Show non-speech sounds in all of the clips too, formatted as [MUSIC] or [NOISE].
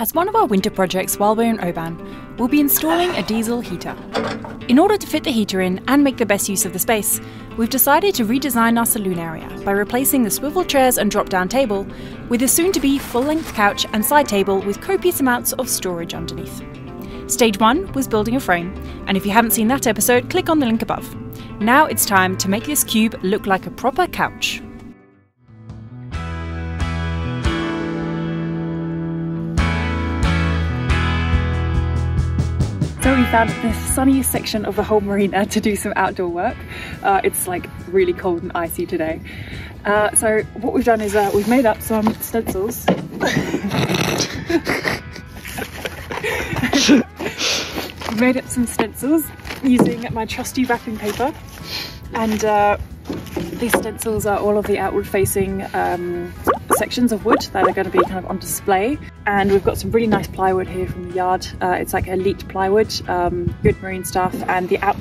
As one of our winter projects while we're in Oban, we'll be installing a diesel heater. In order to fit the heater in and make the best use of the space, we've decided to redesign our saloon area by replacing the swivel chairs and drop down table with a soon to be full length couch and side table with copious amounts of storage underneath. Stage 1 was building a frame, and if you haven't seen that episode, click on the link above. Now it's time to make this cube look like a proper couch. So we found the sunniest section of the whole marina to do some outdoor work. Uh, it's like really cold and icy today. Uh, so what we've done is uh, we've made up some stencils. we've [LAUGHS] made up some stencils using my trusty wrapping paper and uh, these stencils are all of the outward facing um, sections of wood that are going to be kind of on display. And we've got some really nice plywood here from the yard. Uh, it's like elite plywood, um, good marine stuff. And the out,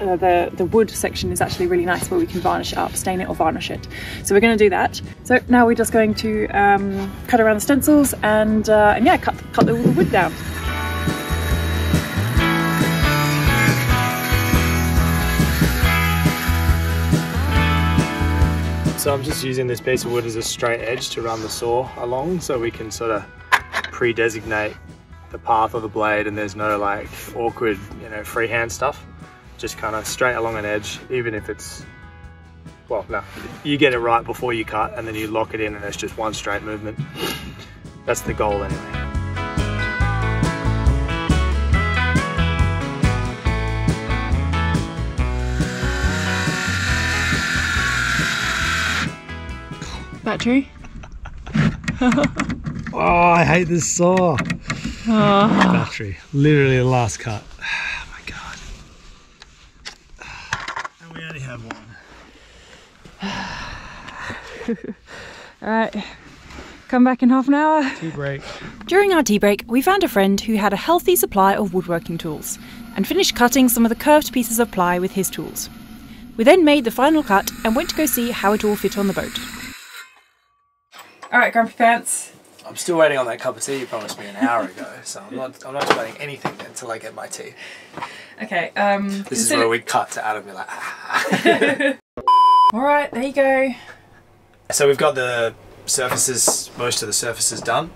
uh, the, the wood section is actually really nice where we can varnish it up, stain it or varnish it. So we're going to do that. So now we're just going to um, cut around the stencils and, uh, and yeah, cut, cut the wood down. So I'm just using this piece of wood as a straight edge to run the saw along so we can sort of pre-designate the path of the blade and there's no like awkward, you know, freehand stuff. Just kind of straight along an edge, even if it's, well, no, you get it right before you cut and then you lock it in and it's just one straight movement. That's the goal anyway. Battery? [LAUGHS] Oh, I hate this saw. Ah. Battery. Literally the last cut. [SIGHS] Oh my god. And we only have one. [SIGHS] Alright, come back in half an hour. Tea break. During our tea break, we found a friend who had a healthy supply of woodworking tools and finished cutting some of the curved pieces of ply with his tools. We then made the final cut and went to go see how it all fit on the boat. Alright, Grumpy Pants. I'm still waiting on that cup of tea you promised me an hour ago, so I'm not, I'm not waiting anything until I get my tea. Okay, um. This is where we cut to Adam be like, ah. [LAUGHS] Alright, there you go. So we've got the surfaces, most of the surfaces done.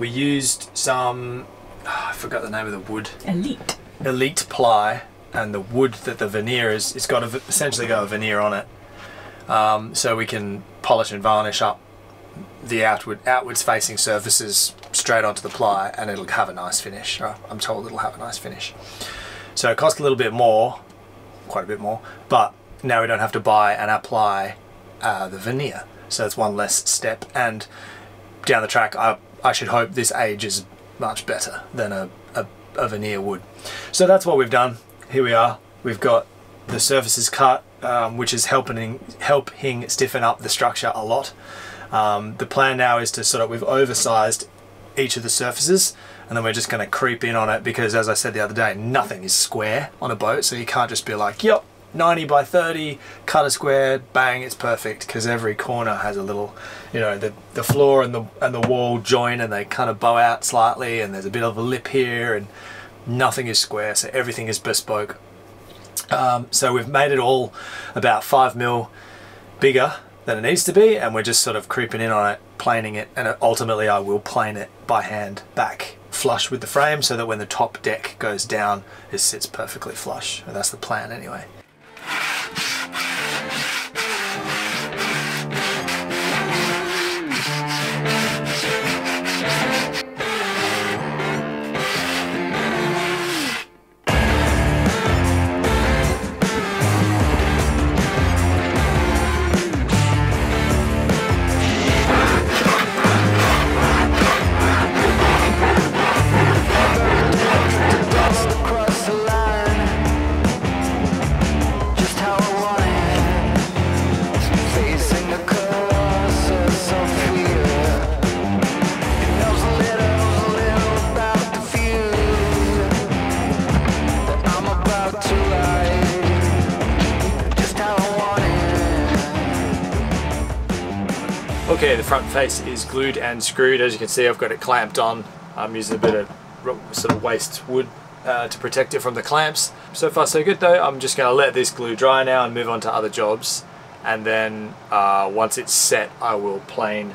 We used some, ah, I forgot the name of the wood, Elite. elite ply, and the wood that the veneer is, it's got a, essentially got a veneer on it. Um, so we can polish and varnish up the outward outwards facing surfaces straight onto the ply and it'll have a nice finish. I'm told it'll have a nice finish. So it costs a little bit more, quite a bit more, but now we don't have to buy and apply uh, the veneer. So it's one less step and down the track I, I should hope this ages much better than a, a, a veneer would. So that's what we've done. Here we are. We've got the surfaces cut, um, which is helping helping stiffen up the structure a lot. Um, the plan now is to sort of, we've oversized each of the surfaces and then we're just going to creep in on it because as I said the other day, nothing is square on a boat. So you can't just be like, yep, 90 by 30, cut a square, bang, it's perfect because every corner has a little, you know, the, the floor and the, and the wall join and they kind of bow out slightly and there's a bit of a lip here and nothing is square. So everything is bespoke. Um, so we've made it all about five mil bigger than it needs to be and we're just sort of creeping in on it, planing it and ultimately I will plane it by hand back flush with the frame so that when the top deck goes down it sits perfectly flush. And that's the plan anyway. Front face is glued and screwed. As you can see, I've got it clamped on I'm using a bit of sort of waste wood uh, to protect it from the clamps. So far so good though. I'm just going to let this glue dry now and move on to other jobs. And then uh, once it's set, I will plane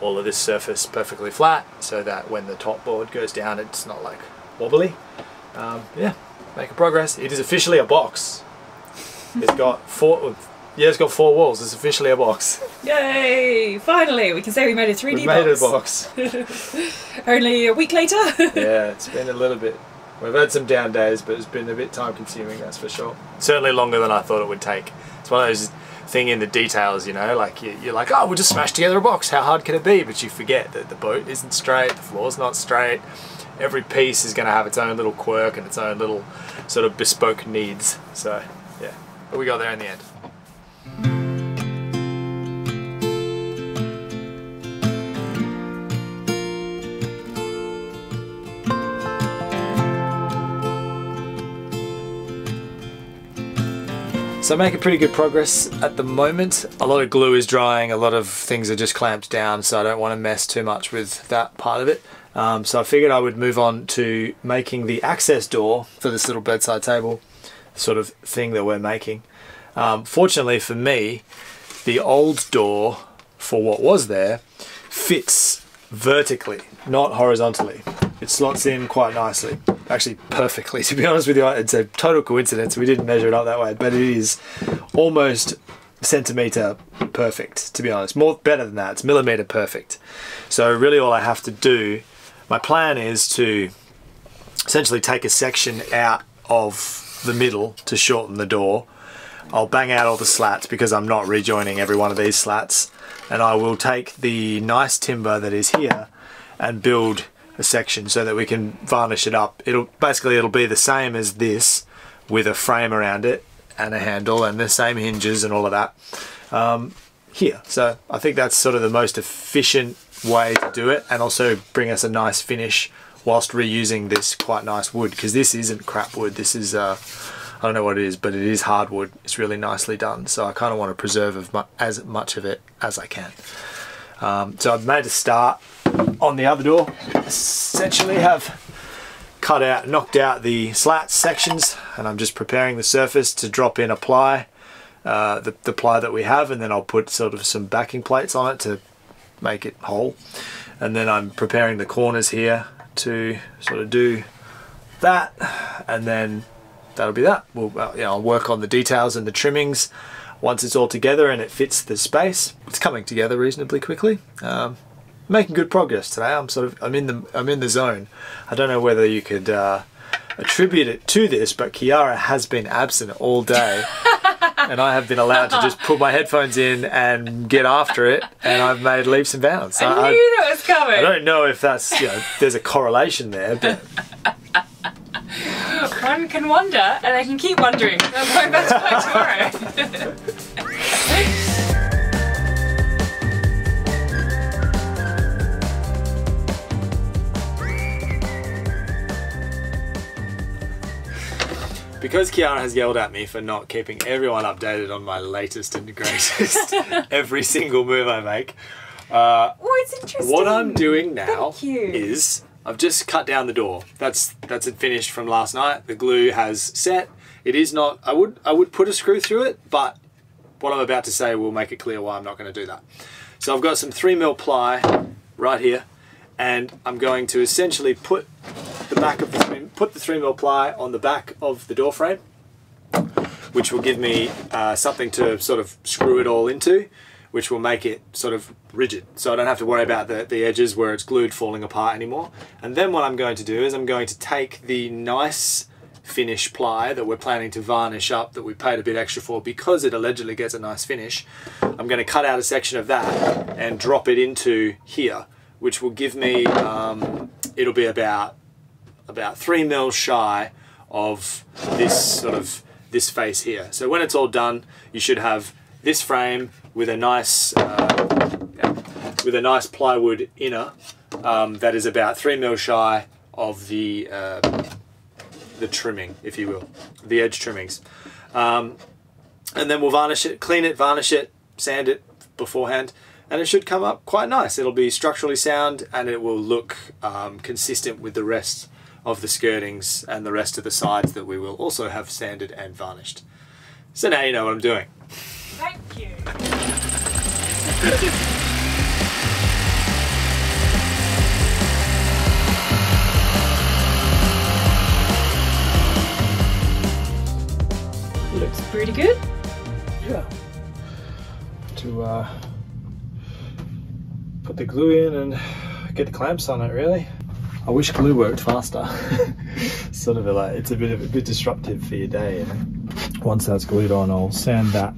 all of this surface perfectly flat so that when the top board goes down, it's not like wobbly. Um, yeah, making progress. It is officially a box. It's got four. Yeah, it's got four walls. It's officially a box. Yay! Finally, we can say we made a 3D We've made a box. box. [LAUGHS] Only a week later. [LAUGHS] yeah, it's been a little bit. We've had some down days, but it's been a bit time consuming, that's for sure. Certainly longer than I thought it would take. It's one of those thing in the details, you know, like you, you're like, oh, we'll just smash together a box. How hard can it be? But you forget that the boat isn't straight, the floor's not straight. Every piece is going to have its own little quirk and its own little sort of bespoke needs. So, yeah, but we got there in the end. So I'm making pretty good progress at the moment. A lot of glue is drying, a lot of things are just clamped down, so I don't want to mess too much with that part of it. Um, so I figured I would move on to making the access door for this little bedside table sort of thing that we're making. Um, fortunately for me, the old door for what was there fits vertically, not horizontally. It slots in quite nicely, actually perfectly. [LAUGHS] To be honest with you, it's a total coincidence. We didn't measure it up that way, but it is almost centimeter perfect. To be honest, more better than that. It's millimeter perfect. So really, all I have to do, my plan is to essentially take a section out of the middle to shorten the door. I'll bang out all the slats because I'm not rejoining every one of these slats and I will take the nice timber that is here and build a section so that we can varnish it up. It'll basically it'll be the same as this with a frame around it and a handle and the same hinges and all of that um, here. So I think that's sort of the most efficient way to do it and also bring us a nice finish whilst reusing this quite nice wood because this isn't crap wood. This is uh, I don't know what it is, but it is hardwood. It's really nicely done. So I kind of want to preserve as much of it as I can. Um, so I've made a start on the other door. Essentially have cut out, knocked out the slat sections and I'm just preparing the surface to drop in a ply, uh, the, the ply that we have and then I'll put sort of some backing plates on it to make it whole. And then I'm preparing the corners here to sort of do that and then that'll be that. We'll, uh, I'll work on the details and the trimmings once it's all together and it fits the space. It's coming together reasonably quickly. Um, making good progress today. I'm sort of I'm in the I'm in the zone. I don't know whether you could uh, attribute it to this, but Kiara has been absent all day. [LAUGHS] And I have been allowed to just put my headphones in and get after it, and I've made leaps and bounds. I knew that was coming. I don't know if that's you know there's a correlation there, but One can wonder, and I can keep wondering. I'm going back to work tomorrow. [LAUGHS] Because Kiara has yelled at me for not keeping everyone updated on my latest and greatest [LAUGHS] every single move I make, uh, oh, it's interesting. what I'm doing now is I've just cut down the door. That's that's it finished from last night. The glue has set. It is not. I would I would put a screw through it, but what I'm about to say will make it clear why I'm not going to do that. So I've got some three mil ply right here, and I'm going to essentially put the back of the put the three mil ply on the back of the door frame, which will give me uh, something to sort of screw it all into, which will make it sort of rigid. So I don't have to worry about the, the edges where it's glued falling apart anymore. And then what I'm going to do is I'm going to take the nice finish ply that we're planning to varnish up that we paid a bit extra for because it allegedly gets a nice finish. I'm going to cut out a section of that and drop it into here, which will give me, um, it'll be about about three mil shy of this sort of this face here. So when it's all done, you should have this frame with a nice uh, with a nice plywood inner um, that is about three mil shy of the uh, the trimming, if you will, the edge trimmings. Um, and then we'll varnish it, clean it, varnish it, sand it beforehand, and it should come up quite nice. It'll be structurally sound and it will look um, consistent with the rest of the skirtings and the rest of the sides that we will also have sanded and varnished. So now you know what I'm doing. Thank you. Looks pretty good. Yeah. To uh, put the glue in and get the clamps on it, really. I wish glue worked faster. [LAUGHS] sort of like it's a bit of a bit disruptive for your day. Once that's glued on, I'll sand that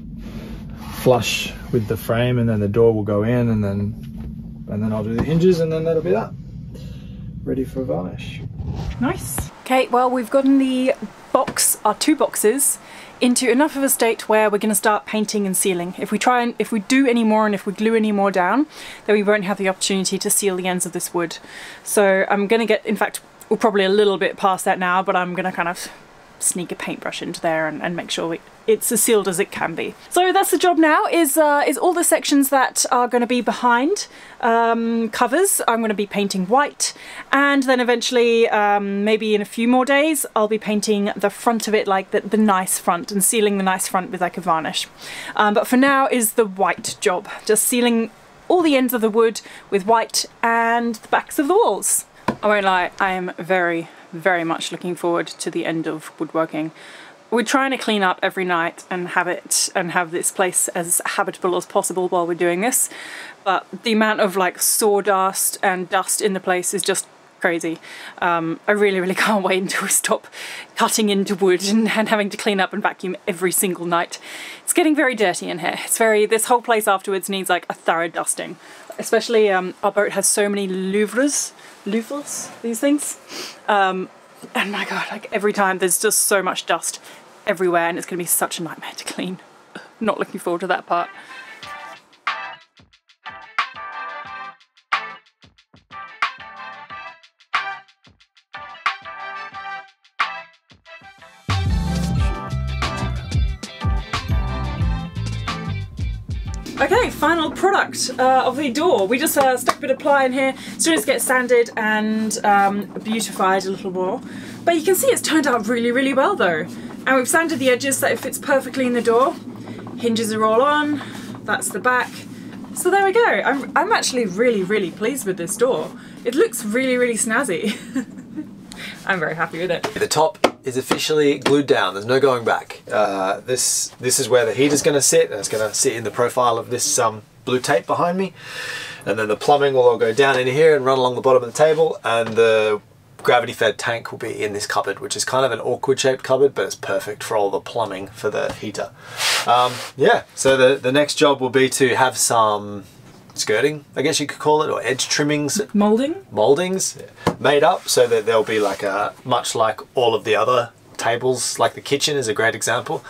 flush with the frame, and then the door will go in, and then and then I'll do the hinges, and then that'll be that. Ready for varnish. Nice. Okay, well, we've gotten the box, our two boxes, into enough of a state where we're going to start painting and sealing. If we try and if we do any more and if we glue any more down, then we won't have the opportunity to seal the ends of this wood. So I'm going to get, in fact, we're probably a little bit past that now, but I'm going to kind of sneak a paintbrush into there and, and make sure we, it's as sealed as it can be. So that's the job now, is, uh, is all the sections that are going to be behind um, covers I'm going to be painting white and then eventually um, maybe in a few more days I'll be painting the front of it like the, the nice front and sealing the nice front with like a varnish. Um, but for now is the white job, just sealing all the ends of the wood with white and the backs of the walls. I won't lie, I am very, very much looking forward to the end of woodworking. We're trying to clean up every night and have it and have this place as habitable as possible while we're doing this. But the amount of like sawdust and dust in the place is just crazy. Um, I really, really [LAUGHS] can't wait until we stop cutting into wood and, and having to clean up and vacuum every single night. It's getting very dirty in here. It's very, this whole place afterwards needs like a thorough dusting. Especially um, our boat has so many louvres, louvres, these things. Um, and my god, like every time there's just so much dust everywhere and it's going to be such a nightmare to clean. Not looking forward to that part. Uh, of the door. We just uh, stuck a bit of ply in here. As soon as it gets sanded and um, beautified a little more. But you can see it's turned out really, really well though. And we've sanded the edges so it fits perfectly in the door. Hinges are all on. That's the back. So there we go. I'm, I'm actually really, really pleased with this door. It looks really, really snazzy. [LAUGHS] I'm very happy with it. The top is officially glued down. There's no going back. Uh, this this is where the heater's going to sit, and it's going to sit in the profile of this um, blue tape behind me. And then the plumbing will all go down in here and run along the bottom of the table, and the gravity-fed tank will be in this cupboard, which is kind of an awkward shaped cupboard, but it's perfect for all the plumbing for the heater. Um, yeah, so the, the next job will be to have some skirting, I guess you could call it, or edge trimmings Moulding? moldings made up so that there'll be like a much like all of the other tables like the kitchen is a great example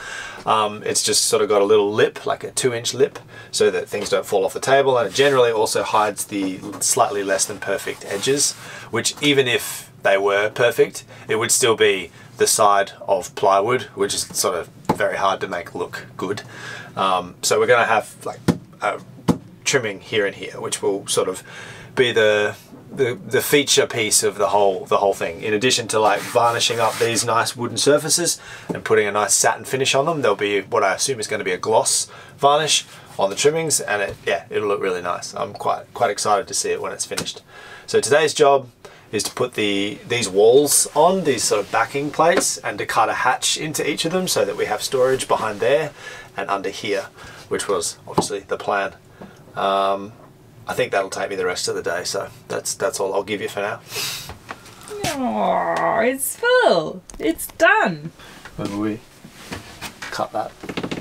um, it's just sort of got a little lip like a two inch lip so that things don't fall off the table and it generally also hides the slightly less than perfect edges which even if they were perfect it would still be the side of plywood which is sort of very hard to make look good. Um, so we're going to have like a trimming here and here, which will sort of be the the, the feature piece of the whole the whole thing. In addition to like varnishing up these nice wooden surfaces and putting a nice satin finish on them, there'll be what I assume is going to be a gloss varnish on the trimmings, and it yeah it'll look really nice. I'm quite quite excited to see it when it's finished. So today's job is to put the these walls on these sort of backing plates and to cut a hatch into each of them so that we have storage behind there and under here, which was obviously the plan. Um, I think that'll take me the rest of the day, so that's that's all I'll give you for now. Oh, it's full. It's done. Maybe we cut that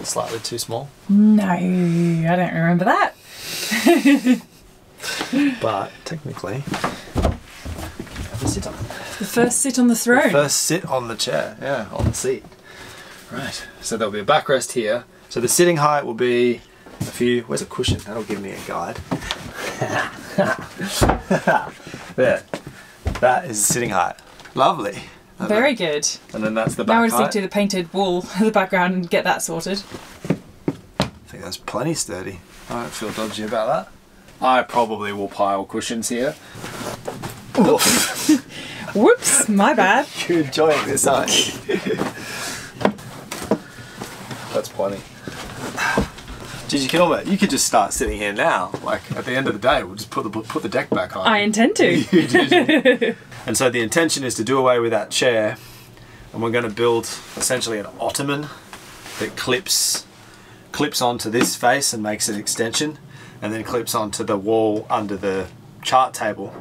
slightly too small, No, I don't remember that. [LAUGHS] but technically, have a sit on. The first sit on the throne. First sit on the chair, yeah, on the seat. Right, so there'll be a backrest here. So the sitting height will be a few. Where's a cushion? That'll give me a guide. [LAUGHS] there, that is sitting height. Lovely. And Very good. And then that's the back Now back we just need to do the painted wall [LAUGHS] in the background and get that sorted. I think that's plenty sturdy. I don't feel dodgy about that. I probably will pile cushions here. [LAUGHS] Whoops, my bad. You're enjoying this, aren't you? That's plenty. Geez, you can almost, you could just start sitting here now. Like at the end of the day, we'll just put the put the deck back on. I intend to. [LAUGHS] and so the intention is to do away with that chair, and we're going to build essentially an ottoman that clips clips onto this face and makes an extension, and then clips onto the wall under the chart table,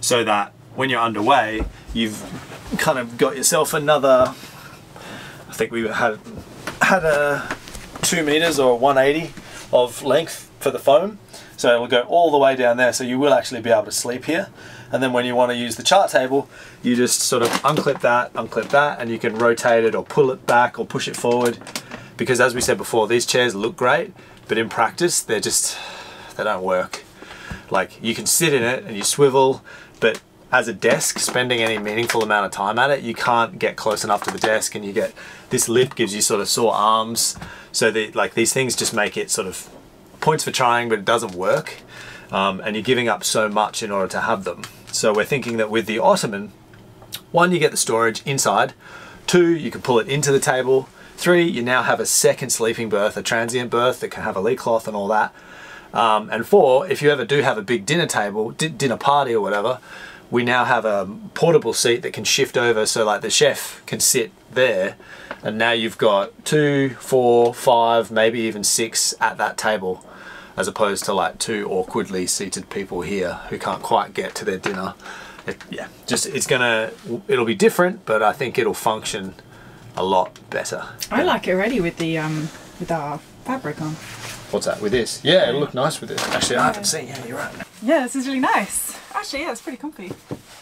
so that when you're underway, you've kind of got yourself another. I think we had had a two meters or 180 of length for the foam. So it'll go all the way down there. So you will actually be able to sleep here. And then when you want to use the chart table, you just sort of unclip that, unclip that, and you can rotate it or pull it back or push it forward. Because as we said before, these chairs look great, but in practice, they're just, they don't work. Like you can sit in it and you swivel, but as a desk, spending any meaningful amount of time at it, you can't get close enough to the desk and you get, this lip gives you sort of sore arms. So the, like these things just make it sort of points for trying, but it doesn't work. Um, and you're giving up so much in order to have them. So we're thinking that with the Ottoman, one, you get the storage inside. Two, you can pull it into the table. Three, you now have a second sleeping berth, a transient berth that can have a lee cloth and all that. Um, and four, if you ever do have a big dinner table, di dinner party or whatever, we now have a portable seat that can shift over so like the chef can sit there and now you've got two, four, five, maybe even six at that table as opposed to like two awkwardly seated people here who can't quite get to their dinner. It, yeah, just it's gonna, it'll be different, but I think it'll function a lot better. I like it already with the um with our fabric on. What's that with this? Yeah, it'll look nice with this. Actually, I haven't seen. Yeah, you're right. Yeah, this is really nice. Actually, yeah, it's pretty comfy.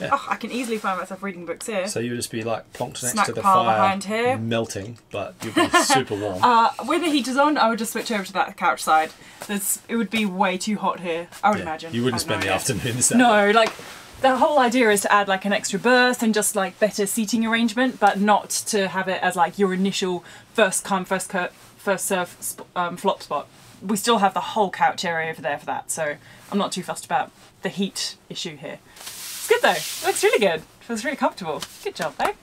Yeah. Oh, I can easily find myself reading books here. So you'll just be like plonked next Snack to the fire, behind here. melting, but you'll be [LAUGHS] super warm. Uh, with the heaters on, I would just switch over to that couch side. There's, it would be way too hot here. I would Yeah, imagine. You wouldn't spend the idea. afternoons there. No, like the whole idea is to add like an extra berth and just like better seating arrangement, but not to have it as like your initial first come first cur- first serve sp- um, flop spot. We still have the whole couch area over there for that, so I'm not too fussed about the heat issue here. It's good though. It looks really good. Feels really comfortable. Good job, babe.